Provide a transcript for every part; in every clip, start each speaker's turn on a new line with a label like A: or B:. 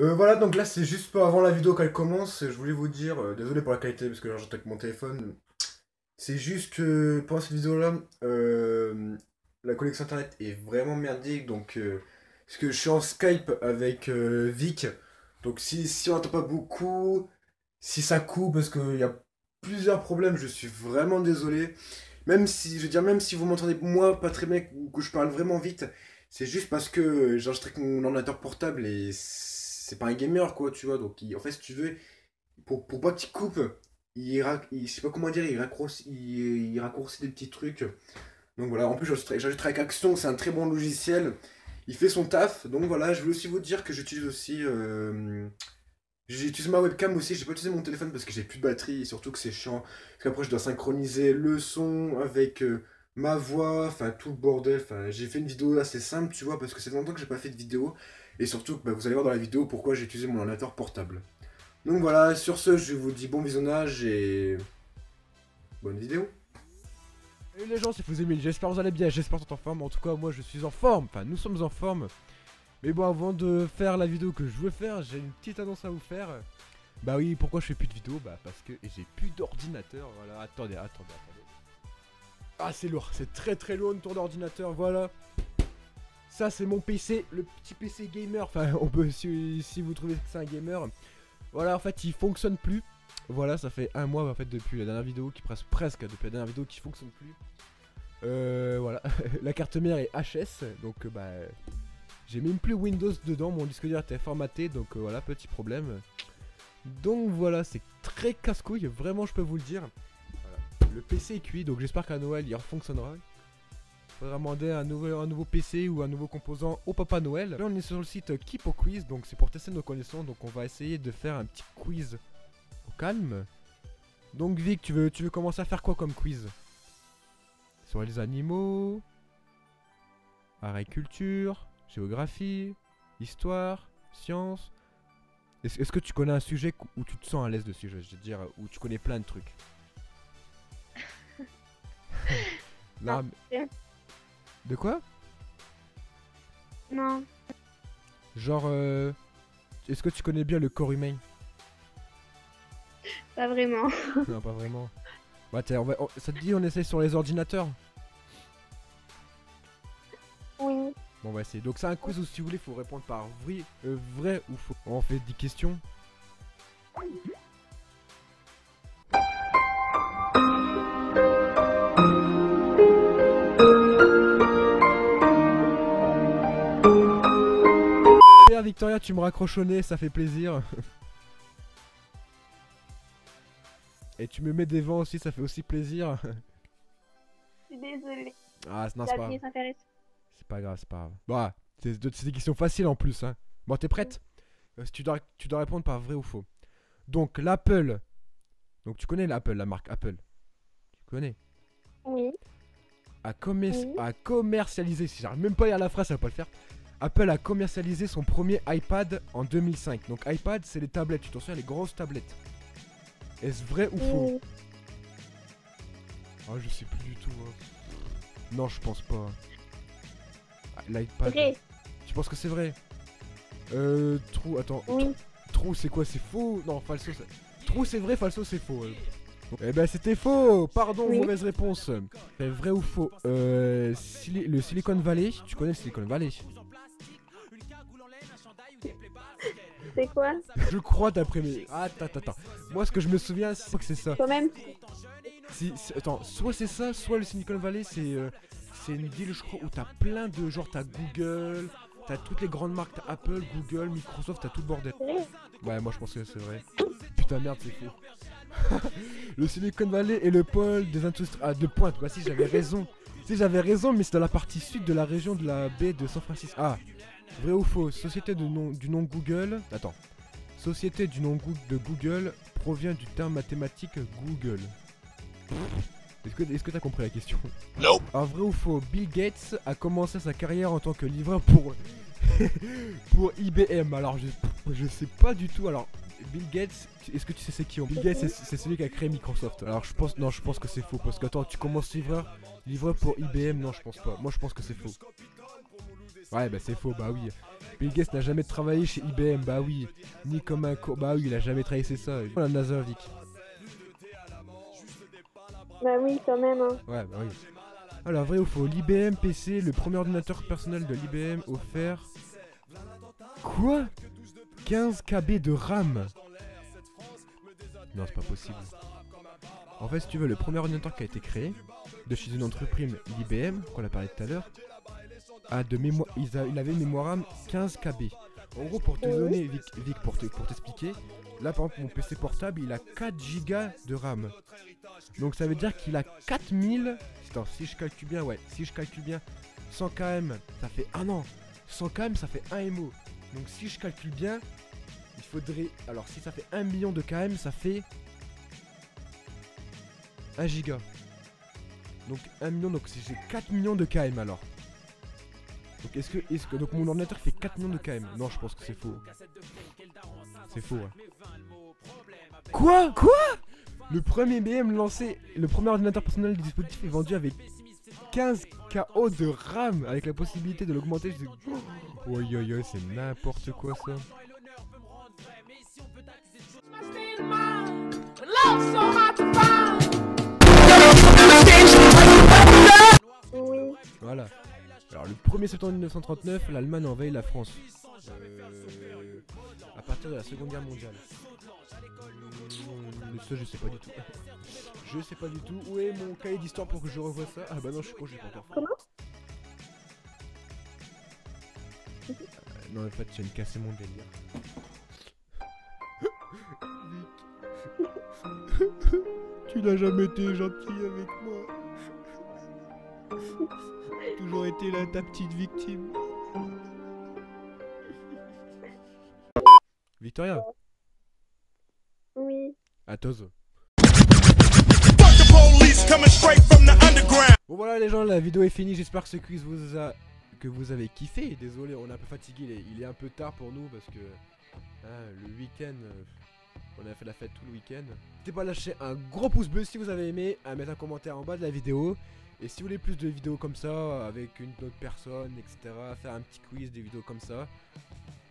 A: Euh, voilà, donc là c'est juste pas avant la vidéo qu'elle commence, je voulais vous dire, euh, désolé pour la qualité parce que j'entends avec mon téléphone, c'est juste que pendant cette vidéo là, euh, la connexion internet est vraiment merdique, donc parce que je suis en Skype avec Vic, donc si, si on n'entend pas beaucoup, si ça coupe parce qu'il y a plusieurs problèmes, je suis vraiment désolé, même si, je veux dire, même si vous m'entendez moi pas très bien ou que je parle vraiment vite, c'est juste parce que j'enregistre avec mon ordinateur portable et c'est pas un gamer quoi, tu vois. Donc en fait, si tu veux, pour, pour pas qu'il coupe, il, il- je sais pas comment dire, il raccourcit, il, raccourcit des petits trucs. Donc voilà, en plus j'enregistre avec Action, c'est un très bon logiciel. Il fait son taf. Donc voilà, je voulais aussi vous dire que j'utilise aussi. euh, J'utilise ma webcam aussi, j'ai pas utilisé mon téléphone parce que j'ai plus de batterie et surtout que c'est chiant. Parce qu'après je dois synchroniser le son avec euh, ma voix, enfin tout le bordel. J'ai fait une vidéo assez simple, tu vois, parce que c'est longtemps que j'ai pas fait de vidéo. Et surtout, bah, vous allez voir dans la vidéo pourquoi j'ai utilisé mon ordinateur portable. Donc voilà, sur ce, je vous dis bon visionnage et bonne vidéo.
B: Salut les gens, c'est Fousémile, j'espère que vous allez bien, j'espère que vous êtes en forme, en tout cas moi je suis en forme, enfin nous sommes en forme. Mais bon avant de faire la vidéo que je veux faire, j'ai une petite annonce à vous faire. Bah oui, pourquoi je fais plus de vidéo Bah parce que j'ai plus d'ordinateur, voilà, attendez, attendez, attendez. Ah c'est lourd, c'est très très lourd une tour d'ordinateur, voilà. Ça c'est mon PC, le petit PC gamer, enfin on peut, si, vous trouvez que c'est un gamer. Voilà, en fait il fonctionne plus. Voilà, ça fait un mois en fait depuis la dernière vidéo qui presque presque depuis la dernière vidéo qui fonctionne plus. Euh, voilà, la carte mère est HS, donc euh, bah j'ai même plus Windows dedans, mon disque dur était formaté, donc euh, voilà petit problème. Donc voilà, c'est très casse-couille, vraiment je peux vous le dire. Le PC est cuit, donc j'espère qu'à Noël il fonctionnera. Faudra demander un nouveau, un nouveau PC ou un nouveau composant au Papa Noël. Là on est sur le site Keep Quiz, donc c'est pour tester nos connaissances, donc on va essayer de faire un petit quiz au calme. Donc Vic, tu veux, tu veux commencer à faire quoi comme quiz? Sur les animaux, art et culture, géographie, histoire, sciences. Est-ce que tu connais un sujet où tu te sens à l'aise dessus, je veux dire, où tu connais plein de trucs Non, mais-. De quoi?
C: Non,
B: Genre, euh, est-ce que tu connais bien le corps humain?
C: Pas vraiment.
B: Non, pas vraiment. Bah, on va, on- ça te dit, on essaye sur les ordinateurs?
C: Oui.
B: Bon, on va essayer. Donc, c'est un quiz où, si vous voulez, faut répondre par vrai, euh, vrai ou faux. On fait 10 questions. Victoria, tu me raccroches au nez, ça fait plaisir. Et tu me mets des vents aussi, ça fait aussi plaisir.
C: Je suis désolée.
B: Ah, non, c'est pas grave. C'est pas grave, c'est pas grave. Bah, c'est des questions faciles en plus. Hein. Bon, t'es prête? Euh, tu, dois, tu dois répondre par vrai ou faux. Donc, l'Apple. Donc, tu connais l'Apple, la marque Apple? Tu connais?
C: Oui.
B: a, commer-
C: Oui.
B: a commercialisé, si j'arrive même pas à lire la phrase, ça va pas le faire. Apple a commercialisé son premier iPad en 2005. Donc, iPad, c'est les tablettes. Tu t'en souviens, les grosses tablettes. Est-ce vrai ou faux?
C: Oui.
B: Ah, je sais plus du tout. hein. Non, je pense pas. Ah, L'iPad.
C: Vrai.
B: Tu penses que c'est vrai? Euh. Trou, attends.
C: Oui.
B: Trou, c'est quoi? C'est faux? Non, falso. c'est- Trou, c'est vrai, falso, c'est faux. Eh ben, c'était faux Pardon,
C: Oui.
B: mauvaise réponse. C'est vrai ou faux? Euh, Le Silicon Valley, tu connais le Silicon Valley?
C: C'est quoi
B: Je crois d'après mes. Ah, Attends, attends, attends. Moi, ce que je me souviens, c'est que c'est ça.
C: Quand même.
B: Si, attends, soit c'est ça, soit le Silicon Valley, c'est euh, c'est une ville, je crois, où t'as plein de genre, t'as Google, t'as toutes les grandes marques, t'as Apple, Google, Microsoft, t'as tout le bordel. Ouais, moi je pense que c'est vrai. Putain, merde, c'est faux. le Silicon Valley est le pôle des industries. Ah, de pointe. Bah, si, j'avais raison. Si, j'avais raison, mais c'est dans la partie sud de la région de la baie de San Francisco. Ah, vrai ou faux Société de nom, du nom Google. Attends. Société du nom de Google provient du terme mathématique Google. Est-ce que que t'as compris la question?
D: Nope.
B: Ah, vrai ou faux Bill Gates a commencé sa carrière en tant que livreur pour pour IBM. Alors je, je sais pas du tout. Alors Bill Gates, est-ce que tu sais c'est qui? Bill Gates c'est- c'est celui qui a créé Microsoft. Alors je pense non, je pense que c'est faux parce que attends, tu commences livreur livreur pour IBM, non, je pense pas. Moi je pense que c'est faux. Ouais, bah c'est faux, bah oui. Bill Gates n'a jamais travaillé chez IBM, bah oui. Ni comme un co... Bah oui, il a jamais travaillé, c'est ça. La NASA, Vic.
C: Bah oui, quand même. Hein.
B: Ouais, bah oui. Alors, vrai ou faux L'IBM PC, le premier ordinateur personnel de l'IBM offert. Quoi? 15 KB de RAM Non, c'est pas possible. En fait, si tu veux, le premier ordinateur qui a été créé de chez une entreprise, l'IBM, qu'on a parlé tout à l'heure, a de mémoire, il, a- il avait mémoire RAM 15 KB. En gros, pour te
C: Oui.
B: donner, Vic, Vic, pour te- pour t'expliquer, là par exemple, mon PC portable, il a 4 Go de RAM. Donc ça veut dire qu'il a 4000. Attends, si je calcule bien, ouais, si je calcule bien, 100 km, ça fait. Ah non 100 km, ça fait 1 MO. Donc si je calcule bien, il faudrait. Alors si ça fait 1 million de km, ça fait. 1 giga. Donc 1 million, donc si j'ai 4 millions de km alors. Donc est-ce que, est-ce que. Donc mon ordinateur fait 4 millions de km Non, je pense que c'est faux. C'est faux, ouais. Quoi? Quoi? Le premier BM lancé, le premier ordinateur personnel du dispositif est vendu avec 15 KO de RAM avec la possibilité de l'augmenter. jusqu'à- Oh, oi, c'est n'importe quoi ça. 1er septembre 1939, l'Allemagne envahit la France. Euh, à partir de la Seconde Guerre mondiale. Hum, ça je sais pas du tout. Je sais pas du tout. Où est mon cahier d'histoire pour que je revoie ça? Ah bah non, je suis con, j'ai pas encore fait.
C: Comment?
B: Euh, Non, en fait, tu viens de casser mon délire. Tu n'as jamais été gentil avec moi. Toujours été là, ta petite victime. Victoria,
C: Oui.
B: Atos. Bon voilà les gens, la vidéo est finie, j'espère que ce quiz vous a... que vous avez kiffé. Désolé, on est un peu fatigué, il est, il est un peu tard pour nous parce que hein, le week-end, euh, on a fait la fête tout le week-end. N'hésitez pas à lâcher un gros pouce bleu si vous avez aimé, à mettre un commentaire en bas de la vidéo. Et si vous voulez plus de vidéos comme ça, avec une autre personne, etc., faire un petit quiz, des vidéos comme ça,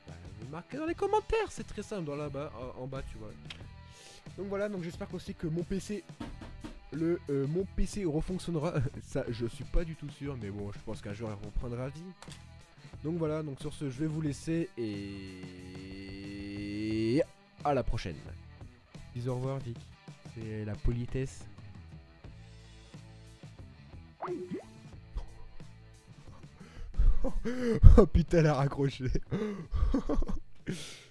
B: bah, vous marquez dans les commentaires, c'est très simple, dans là bas, en, en bas, tu vois. Donc voilà, donc j'espère aussi que mon PC le euh, mon PC refonctionnera. Ça, je suis pas du tout sûr, mais bon, je pense qu'un jour il reprendra vie. Donc voilà, donc sur ce, je vais vous laisser et à la prochaine. Dis au revoir, Vic. C'est la politesse. oh putain, elle a raccroché.